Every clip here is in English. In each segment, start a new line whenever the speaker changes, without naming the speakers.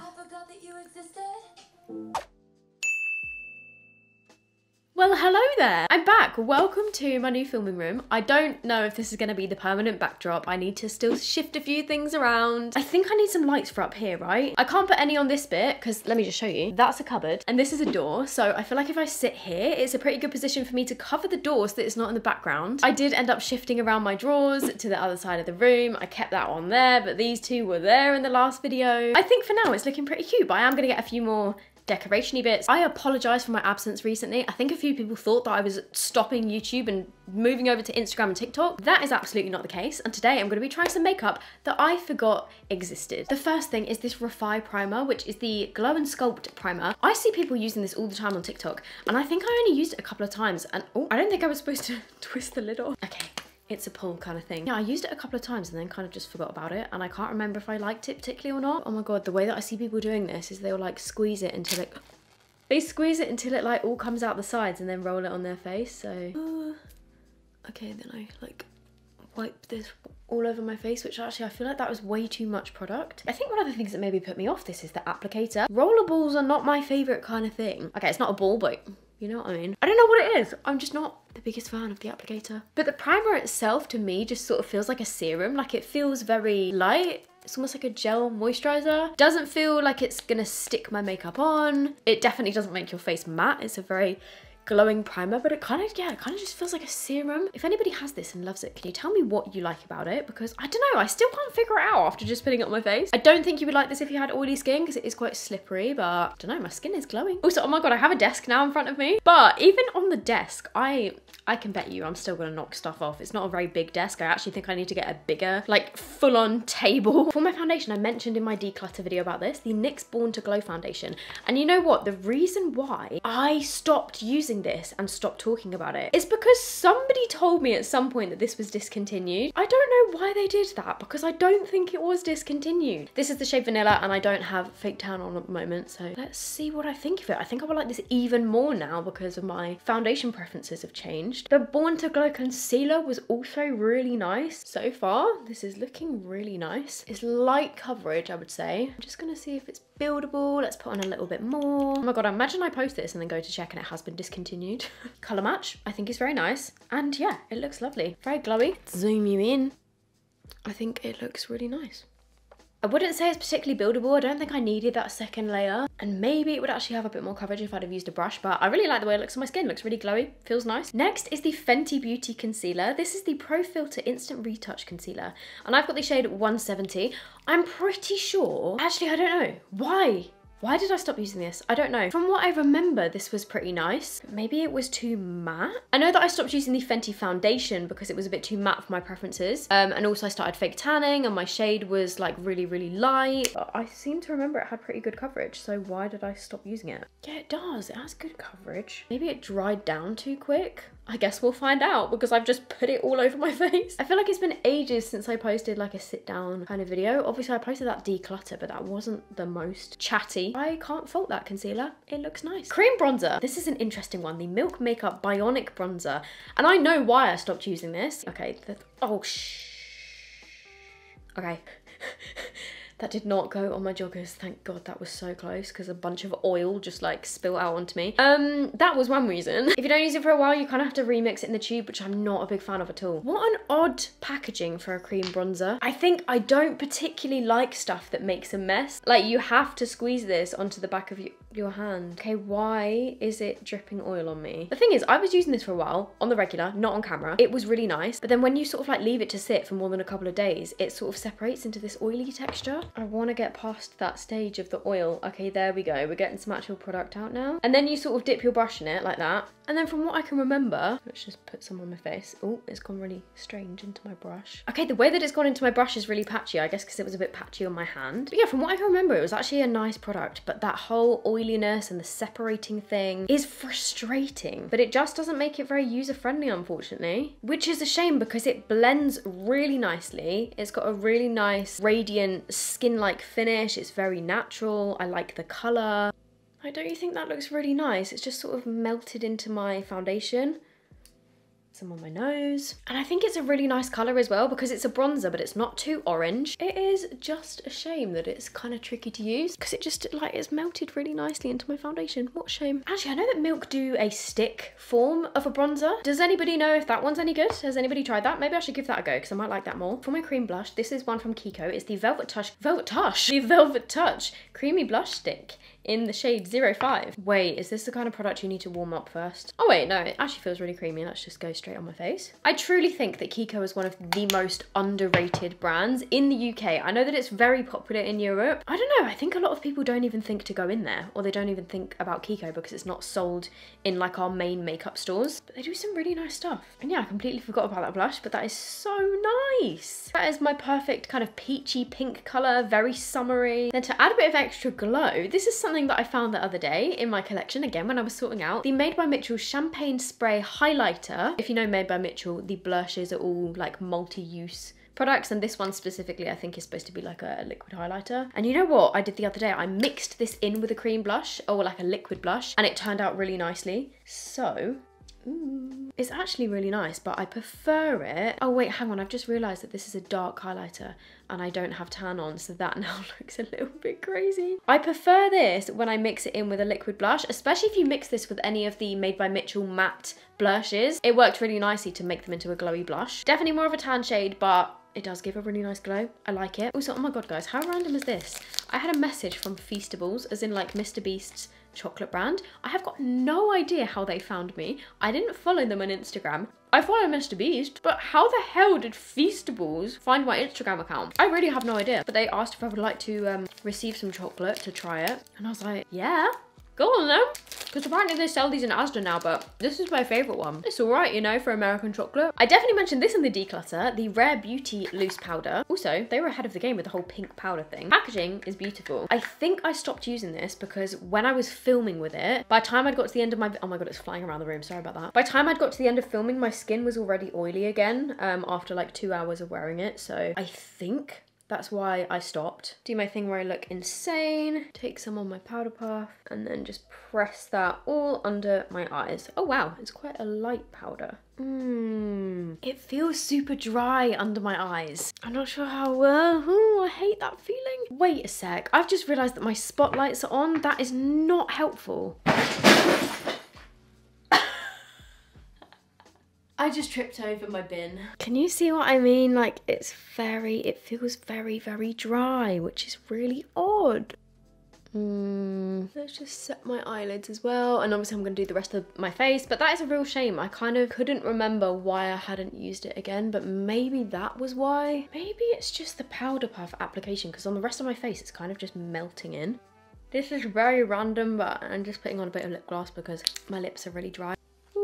I forgot that you existed.
Well, hello there. I'm back. Welcome to my new filming room. I don't know if this is going to be the permanent backdrop. I need to still shift a few things around. I think I need some lights for up here, right? I can't put any on this bit because let me just show you. That's a cupboard and this is a door. So I feel like if I sit here, it's a pretty good position for me to cover the door so that it's not in the background. I did end up shifting around my drawers to the other side of the room. I kept that on there, but these two were there in the last video. I think for now it's looking pretty cute, but I am going to get a few more decorationy bits. I apologise for my absence recently. I think a few people thought that I was stopping YouTube and moving over to Instagram and TikTok. That is absolutely not the case. And today I'm going to be trying some makeup that I forgot existed. The first thing is this Refy primer, which is the Glow and Sculpt primer. I see people using this all the time on TikTok, and I think I only used it a couple of times. And oh, I don't think I was supposed to twist the lid off. Okay, it's a pull kind of thing. Yeah, I used it a couple of times and then kind of just forgot about it and I can't remember if I liked it particularly or not. Oh my god, the way that I see people doing this is they'll like squeeze it until it... They squeeze it until it like all comes out the sides and then roll it on their face, so... Uh, okay, then I like wipe this all over my face, which actually I feel like that was way too much product. I think one of the things that maybe put me off this is the applicator. Roller balls are not my favourite kind of thing. Okay, it's not a ball, but you know what I mean? I don't know what it is. I'm just not the biggest fan of the applicator. But the primer itself to me just sort of feels like a serum. Like it feels very light. It's almost like a gel moisturizer. Doesn't feel like it's gonna stick my makeup on. It definitely doesn't make your face matte. It's a very glowing primer, but it kind of, yeah, it kind of just feels like a serum. If anybody has this and loves it, can you tell me what you like about it? Because I don't know, I still can't figure it out after just putting it on my face. I don't think you would like this if you had oily skin because it is quite slippery, but I don't know, my skin is glowing. Also, oh my God, I have a desk now in front of me. But even on the desk, I, I can bet you I'm still gonna knock stuff off. It's not a very big desk. I actually think I need to get a bigger, like full on table. For my foundation, I mentioned in my declutter video about this, the NYX Born to Glow foundation. And you know what? The reason why I stopped using this and stop talking about it. it is because somebody told me at some point that this was discontinued. I don't know why they did that because I don't think it was discontinued. This is the shade Vanilla and I don't have Fake Tan on at the moment, so let's see what I think of it. I think I would like this even more now because of my foundation preferences have changed. The Born to Glow concealer was also really nice. So far, this is looking really nice. It's light coverage, I would say. I'm just gonna see if it's buildable. Let's put on a little bit more. Oh my God, imagine I post this and then go to check and it has been discontinued. Color match, I think is very nice. And yeah, it looks lovely. Very glowy. Zoom you in. I think it looks really nice. I wouldn't say it's particularly buildable. I don't think I needed that second layer. And maybe it would actually have a bit more coverage if I'd have used a brush, but I really like the way it looks on my skin. It looks really glowy, feels nice. Next is the Fenty Beauty Concealer. This is the Pro Filter Instant Retouch Concealer. And I've got the shade 170. I'm pretty sure, actually, I don't know. Why? Why did I stop using this? I don't know. From what I remember, this was pretty nice. Maybe it was too matte. I know that I stopped using the Fenty foundation because it was a bit too matte for my preferences. Um, and also I started fake tanning and my shade was like really, really light. I seem to remember it had pretty good coverage. So why did I stop using it? Yeah, it does. It has good coverage. Maybe it dried down too quick. I guess we'll find out because I've just put it all over my face. I feel like it's been ages since I posted like a sit down kind of video. Obviously I posted that declutter, but that wasn't the most chatty. I can't fault that concealer. It looks nice. Cream bronzer. This is an interesting one. The Milk Makeup Bionic Bronzer. And I know why I stopped using this. Okay. The, oh, shh. Okay. That did not go on my joggers. Thank God that was so close because a bunch of oil just like spill out onto me. Um, that was one reason. If you don't use it for a while, you kind of have to remix it in the tube, which I'm not a big fan of at all. What an odd packaging for a cream bronzer. I think I don't particularly like stuff that makes a mess. Like you have to squeeze this onto the back of your, your hand. Okay, why is it dripping oil on me? The thing is, I was using this for a while on the regular, not on camera. It was really nice. But then when you sort of like leave it to sit for more than a couple of days, it sort of separates into this oily texture. I want to get past that stage of the oil. Okay, there we go. We're getting some actual product out now. And then you sort of dip your brush in it like that. And then from what I can remember, let's just put some on my face. Oh, it's gone really strange into my brush. Okay, the way that it's gone into my brush is really patchy, I guess because it was a bit patchy on my hand. But yeah, from what I can remember, it was actually a nice product, but that whole oiliness and the separating thing is frustrating, but it just doesn't make it very user-friendly, unfortunately, which is a shame because it blends really nicely. It's got a really nice, radiant, skin-like finish. It's very natural. I like the color. I don't you think that looks really nice? It's just sort of melted into my foundation. Some on my nose. And I think it's a really nice colour as well because it's a bronzer, but it's not too orange. It is just a shame that it's kind of tricky to use because it just like it's melted really nicely into my foundation. What shame. Actually, I know that Milk do a stick form of a bronzer. Does anybody know if that one's any good? Has anybody tried that? Maybe I should give that a go because I might like that more. For my cream blush, this is one from Kiko. It's the Velvet Touch, Velvet Touch, the Velvet Touch Creamy Blush Stick in the shade 05. Wait, is this the kind of product you need to warm up first? Oh wait, no, it actually feels really creamy. Let's just go straight on my face. I truly think that Kiko is one of the most underrated brands in the UK. I know that it's very popular in Europe. I don't know, I think a lot of people don't even think to go in there or they don't even think about Kiko because it's not sold in like our main makeup stores. But they do some really nice stuff. And yeah, I completely forgot about that blush, but that is so nice. That is my perfect kind of peachy pink colour, very summery. Then to add a bit of extra glow, this is something that I found the other day in my collection, again, when I was sorting out, the Made by Mitchell Champagne Spray Highlighter. If you know Made by Mitchell, the blushes are all like multi-use products and this one specifically I think is supposed to be like a, liquid highlighter. And you know what I did the other day? I mixed this in with a cream blush or like a liquid blush and it turned out really nicely. So Ooh. It's actually really nice, but I prefer it. Oh wait, hang on, I've just realised that this is a dark highlighter and I don't have tan on, so that now looks a little bit crazy. I prefer this when I mix it in with a liquid blush, especially if you mix this with any of the Made by Mitchell matte blushes. It worked really nicely to make them into a glowy blush. Definitely more of a tan shade, but it does give a really nice glow. I like it. Also, oh my god, guys, how random is this? I had a message from Feastables, as in like Mr. Beast's chocolate brand. I have got no idea how they found me. I didn't follow them on Instagram. I follow Mr. Beast, but how the hell did Feastables find my Instagram account? I really have no idea. But they asked if I would like to um, receive some chocolate to try it. And I was like, yeah, Go on then. Because apparently they sell these in Asda now, but this is my favourite one. It's alright, you know, for American chocolate. I definitely mentioned this in the declutter, the Rare Beauty Loose Powder. Also, they were ahead of the game with the whole pink powder thing. Packaging is beautiful. I think I stopped using this because when I was filming with it, by the time I'd got to the end of my... Oh my god, it's flying around the room. Sorry about that. By the time I'd got to the end of filming, my skin was already oily again um, after like two hours of wearing it. So I think that's why I stopped. Do my thing where I look insane, take some on my powder puff, and then just press that all under my eyes. Oh wow, it's quite a light powder. Mmm, it feels super dry under my eyes. I'm not sure how, uh, ooh, I hate that feeling. Wait a sec, I've just realised that my spotlights are on. That is not helpful. I just tripped over my bin. Can you see what I mean? Like, it's very, it feels very, very dry, which is really odd. Mm, let's just set my eyelids as well. And obviously I'm going to do the rest of my face. But that is a real shame. I kind of couldn't remember why I hadn't used it again. But maybe that was why. Maybe it's just the powder puff application. Because on the rest of my face, it's kind of just melting in. This is very random, but I'm just putting on a bit of lip gloss because my lips are really dry.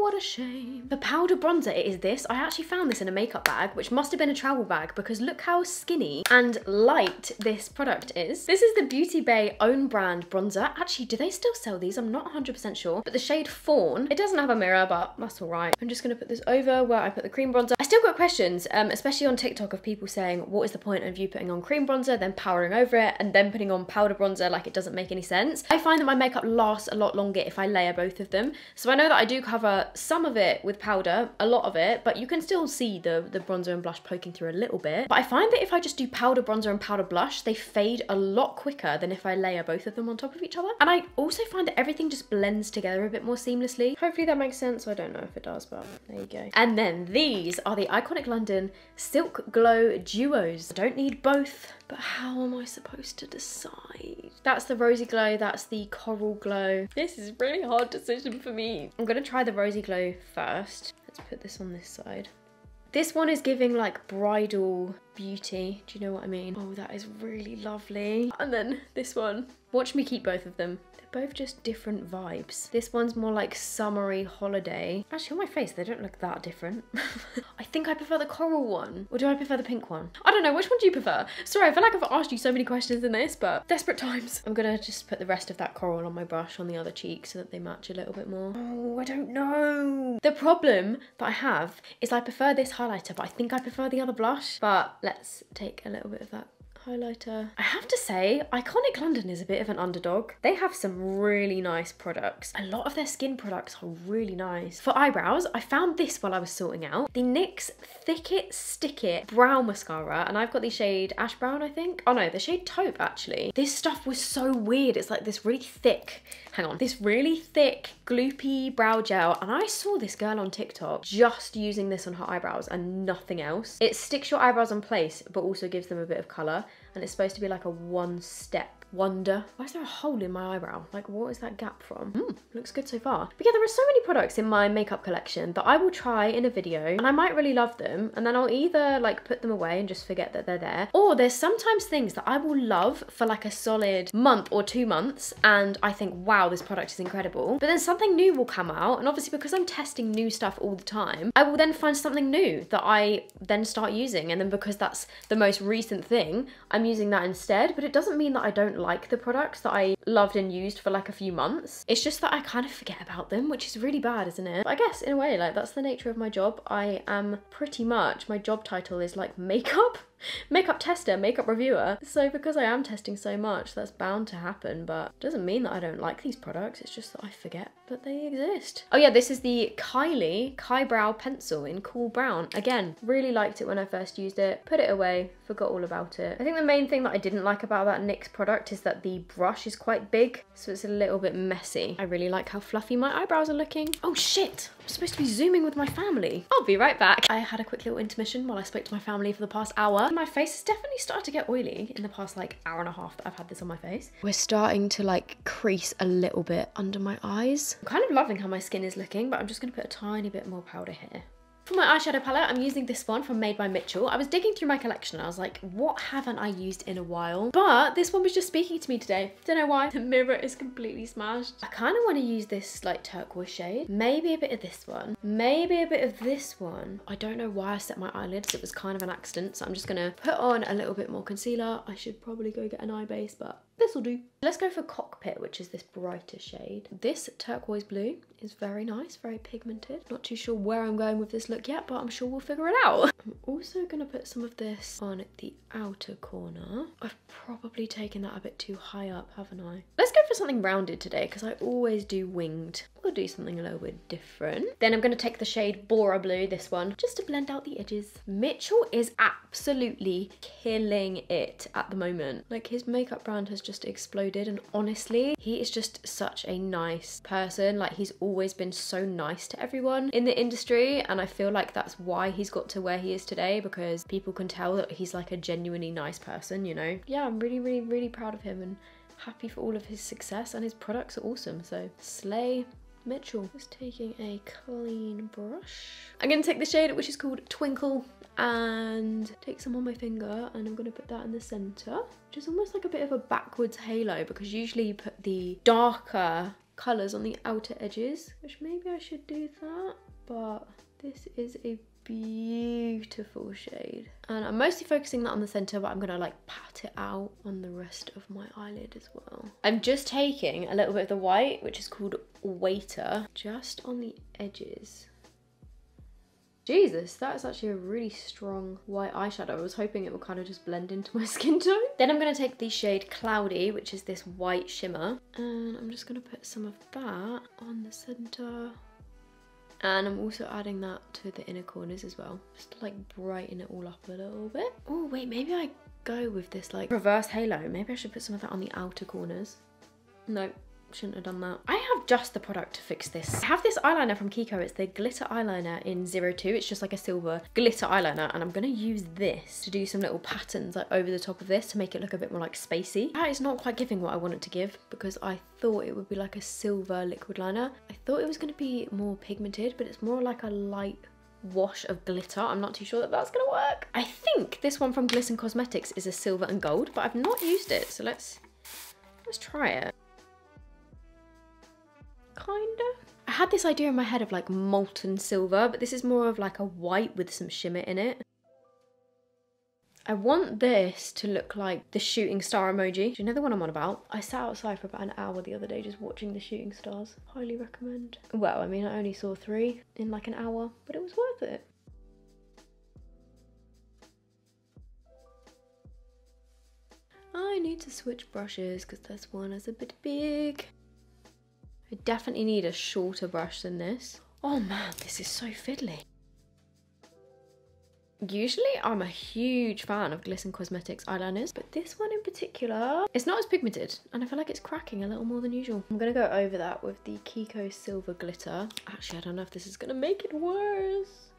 What a shame. The powder bronzer, it is this. I actually found this in a makeup bag, which must have been a travel bag because look how skinny and light this product is. This is the Beauty Bay own brand bronzer. Actually, do they still sell these? I'm not 100% sure. But the shade Fawn, it doesn't have a mirror, but that's all right. I'm just gonna put this over where I put the cream bronzer. I still got questions, um, especially on TikTok of people saying, what is the point of you putting on cream bronzer, then powdering over it, and then putting on powder bronzer like it doesn't make any sense. I find that my makeup lasts a lot longer if I layer both of them. So I know that I do cover some of it with powder, a lot of it, but you can still see the, the bronzer and blush poking through a little bit. But I find that if I just do powder bronzer and powder blush, they fade a lot quicker than if I layer both of them on top of each other. And I also find that everything just blends together a bit more seamlessly. Hopefully that makes sense. I don't know if it does, but there you go. And then these are the Iconic London Silk Glow Duos. I don't need both, but how am I supposed to decide? That's the Rosy Glow, that's the Coral Glow. This is a really hard decision for me. I'm gonna try the Rosy Glow first. Let's put this on this side. This one is giving like bridal beauty. Do you know what I mean? Oh, that is really lovely. And then this one. Watch me keep both of them They're both just different vibes. This one's more like summery holiday. Actually, on my face, they don't look that different. I think I prefer the coral one. Or do I prefer the pink one? I don't know, which one do you prefer? Sorry, I feel like I've asked you so many questions in this, but desperate times. I'm gonna just put the rest of that coral on my brush on the other cheek so that they match a little bit more. Oh, I don't know. The problem that I have is I prefer this highlighter, but I think I prefer the other blush. But let's take a little bit of that highlighter. I have to say, Iconic London is a bit of an underdog. They have some really nice products. A lot of their skin products are really nice. For eyebrows, I found this while I was sorting out. The NYX Thick It Stick It Brow Mascara, and I've got the shade Ash Brown, I think. Oh no, the shade Taupe, actually. This stuff was so weird. It's like this really thick, hang on, this really thick, gloopy brow gel, and I saw this girl on TikTok just using this on her eyebrows and nothing else. It sticks your eyebrows in place, but also gives them a bit of colour, and it's supposed to be like a one-step wonder. Why is there a hole in my eyebrow? Like, what is that gap from? Hmm, looks good so far. But yeah, there are so many products in my makeup collection that I will try in a video and I might really love them and then I'll either like put them away and just forget that they're there or there's sometimes things that I will love for like a solid month or two months and I think, wow, this product is incredible. But then something new will come out and obviously because I'm testing new stuff all the time, I will then find something new that I then start using and then because that's the most recent thing, I'm using that instead. But it doesn't mean that I don't like the products that I loved and used for like a few months. It's just that I kind of forget about them, which is really bad, isn't it? But I guess in a way, like that's the nature of my job. I am pretty much, my job title is like makeup makeup tester, makeup reviewer. So because I am testing so much, that's bound to happen, but doesn't mean that I don't like these products. It's just that I forget that they exist. Oh yeah, this is the Kylie Kybrow Pencil in Cool Brown. Again, really liked it when I first used it. Put it away, forgot all about it. I think the main thing that I didn't like about that NYX product is that the brush is quite big, so it's a little bit messy. I really like how fluffy my eyebrows are looking. Oh shit, supposed to be zooming with my family. I'll be right back. I had a quick little intermission while I spoke to my family for the past hour. My face has definitely started to get oily in the past like hour and a half that I've had this on my face. We're starting to like crease a little bit under my eyes. I'm kind of loving how my skin is looking, but I'm just gonna put a tiny bit more powder here. For my eyeshadow palette, I'm using this one from Made by Mitchell. I was digging through my collection. And I was like, what haven't I used in a while? But this one was just speaking to me today. Don't know why. The mirror is completely smashed. I kind of want to use this like turquoise shade. Maybe a bit of this one. Maybe a bit of this one. I don't know why I set my eyelids. It was kind of an accident. So I'm just to put on a little bit more concealer. I should probably go get an eye base, but this will do. Let's go for Cockpit, which is this brighter shade. This turquoise blue is very nice, very pigmented. Not too sure where I'm going with this look yet, but I'm sure we'll figure it out. I'm also gonna put some of this on the outer corner. I've probably taken that a bit too high up, haven't I? Let's go for something rounded today, because I always do winged. We'll do something a little bit different. Then I'm gonna take the shade Bora Blue, this one, just to blend out the edges. Mitchell is absolutely killing it at the moment. Like his makeup brand has just exploded and honestly, he is just such a nice person. Like he's always been so nice to everyone in the industry and I feel like that's why he's got to where he is today because people can tell that he's like a genuinely nice person, you know? Yeah, I'm really, really, really proud of him and happy for all of his success and his products are awesome. So slay Mitchell. Just taking a clean brush. I'm gonna take the shade which is called Twinkle and take some on my finger and I'm gonna put that in the center, which is almost like a bit of a backwards halo because usually you put the darker colors on the outer edges, which maybe I should do that, but this is a beautiful shade. And I'm mostly focusing that on the center, but I'm gonna like pat it out on the rest of my eyelid as well. I'm just taking a little bit of the white, which is called Waiter, just on the edges. Jesus, that is actually a really strong white eyeshadow. I was hoping it would kind of just blend into my skin tone. Then I'm to take the shade Cloudy, which is this white shimmer. And I'm just to put some of that on the centre. And I'm also adding that to the inner corners as well. Just to like brighten it all up a little bit. Oh wait, maybe I go with this like reverse halo. Maybe I should put some of that on the outer corners. Nope, shouldn't have done that. I have just the product to fix this. I have this eyeliner from Kiko. It's the glitter eyeliner in 02. It's just like a silver glitter eyeliner and I'm gonna use this to do some little patterns like over the top of this to make it look a bit more like spacey. That is not quite giving what I want it to give because I thought it would be like a silver liquid liner. I thought it was gonna be more pigmented, but it's more like a light wash of glitter. I'm not too sure that that's gonna work. I think this one from Glisten Cosmetics is a silver and gold, but I've not used it. So let's, let's try it kinda. I had this idea in my head of like molten silver, but this is more of like a white with some shimmer in it. I want this to look like the shooting star emoji. Do you know the one I'm on about? I sat outside for about an hour the other day just watching the shooting stars. Highly recommend. Well, I mean, I only saw three in like an hour, but it was worth it. I need to switch brushes because this one is a bit big. I definitely need a shorter brush than this. Oh man, this is so fiddly. Usually I'm a huge fan of Glisten Cosmetics eyeliners, but this one in particular, it's not as pigmented and I feel like it's cracking a little more than usual. I'm gonna go over that with the Kiko Silver Glitter. Actually, I don't know if this is gonna make it worse.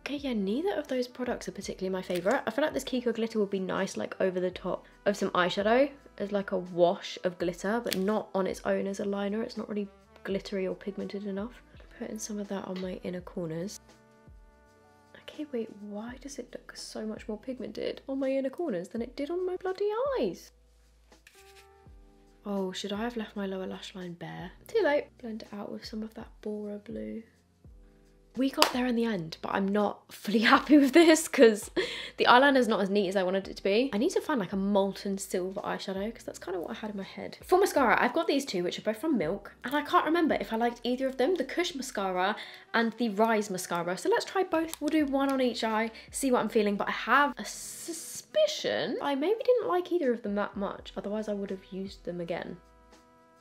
Okay, yeah, neither of those products are particularly my favourite. I feel like this Kiko glitter would be nice like over the top of some eyeshadow as like a wash of glitter, but not on its own as a liner. It's not really glittery or pigmented enough. Putting some of that on my inner corners. Okay, wait, why does it look so much more pigmented on my inner corners than it did on my bloody eyes? Oh, should I have left my lower lash line bare? Too late. Blend it out with some of that Bora Blue. We got there in the end, but I'm not fully happy with this because the eyeliner is not as neat as I wanted it to be. I need to find like a molten silver eyeshadow because that's kind of what I had in my head. For mascara, I've got these two, which are both from Milk, and I can't remember if I liked either of them, the Kush mascara and the Rise mascara. So let's try both. We'll do one on each eye, see what I'm feeling, but I have a suspicion I maybe didn't like either of them that much, otherwise I would have used them again.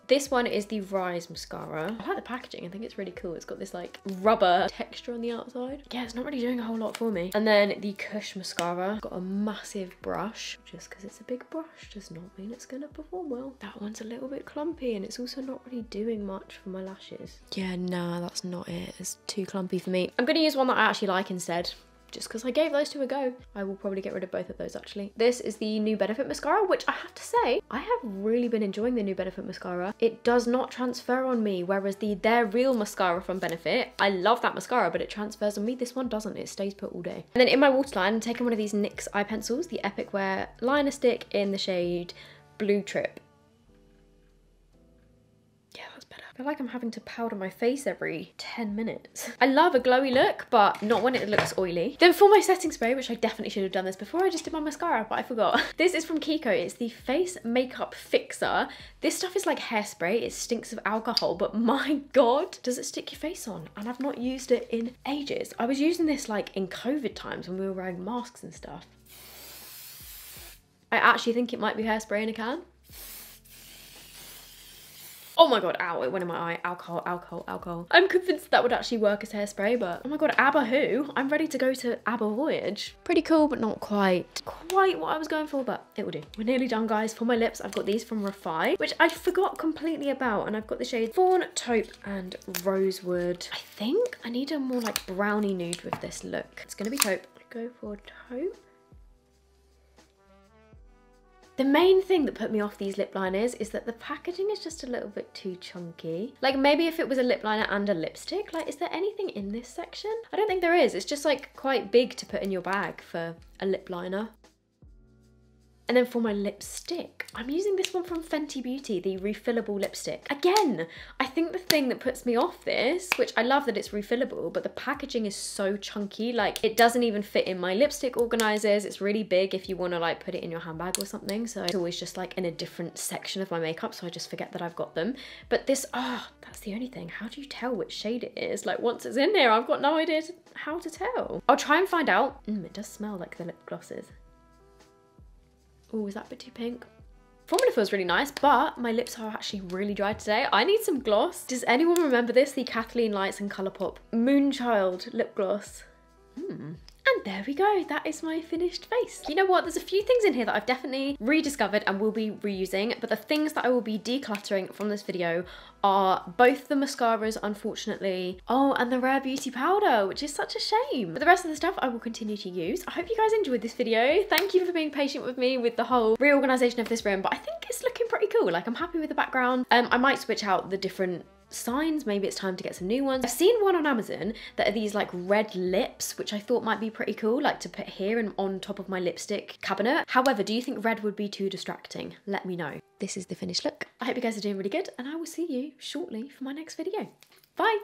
This one is the Rise mascara. I like the packaging. I think it's really cool. It's got this like rubber texture on the outside. Yeah, it's not really doing a whole lot for me. And then the Kush mascara. Got a massive brush. Just because it's a big brush does not mean it's to perform well. That one's a little bit clumpy and it's also not really doing much for my lashes. Yeah, nah, that's not it. It's too clumpy for me. I'm to use one that I actually like instead just because I gave those two a go. I will probably get rid of both of those actually. This is the New Benefit Mascara, which I have to say, I have really been enjoying the New Benefit Mascara. It does not transfer on me, whereas the They're Real Mascara from Benefit, I love that mascara, but it transfers on me. This one doesn't, it stays put all day. And then in my waterline, I'm taking one of these NYX eye pencils, the Epic Wear Liner Stick in the shade Blue Trip. Feel like I'm having to powder my face every 10 minutes. I love a glowy look, but not when it looks oily. Then for my setting spray, which I definitely should have done this before, I just did my mascara, but I forgot. This is from Kiko. It's the Face Makeup Fixer. This stuff is like hairspray. It stinks of alcohol, but my God, does it stick your face on? And I've not used it in ages. I was using this like in COVID times when we were wearing masks and stuff. I actually think it might be hairspray in a can. Oh my god, ow, it went in my eye. Alcohol, alcohol, alcohol. I'm convinced that would actually work as hairspray, but oh my god, ABBA who? I'm ready to go to ABBA Voyage. Pretty cool, but not quite, quite what I was going for, but it will do. We're nearly done, guys. For my lips, I've got these from Refy, which I forgot completely about, and I've got the shades Fawn, Taupe, and Rosewood. I think I need a more like brownie nude with this look. It's gonna be Taupe. Go for Taupe. The main thing that put me off these lip liners is that the packaging is just a little bit too chunky. Like maybe if it was a lip liner and a lipstick, like is there anything in this section? I don't think there is. It's just like quite big to put in your bag for a lip liner. And then for my lipstick, I'm using this one from Fenty Beauty, the refillable lipstick. Again, I think the thing that puts me off this, which I love that it's refillable, but the packaging is so chunky, like it doesn't even fit in my lipstick organizers. It's really big if you wanna like put it in your handbag or something. So it's always just like in a different section of my makeup, so I just forget that I've got them. But this, oh, that's the only thing. How do you tell which shade it is? Like once it's in there, I've got no idea how to tell. I'll try and find out. Mm, it does smell like the lip glosses. Oh, is that a bit too pink? Formula feels really nice, but my lips are actually really dry today. I need some gloss. Does anyone remember this? The Kathleen Lights and Colourpop Moonchild lip gloss. Hmm. And there we go, that is my finished face. You know what, there's a few things in here that I've definitely rediscovered and will be reusing, but the things that I will be decluttering from this video are both the mascaras, unfortunately. Oh, and the Rare Beauty powder, which is such a shame. But the rest of the stuff I will continue to use. I hope you guys enjoyed this video. Thank you for being patient with me with the whole reorganization of this room, but I think it's looking pretty cool. Like, I'm happy with the background. Um, I might switch out the different signs maybe it's time to get some new ones. I've seen one on amazon that are these like red lips which i thought might be pretty cool like to put here and on top of my lipstick cabinet. However do you think red would be too distracting? Let me know. This is the finished look. I hope you guys are doing really good and i will see you shortly for my next video. Bye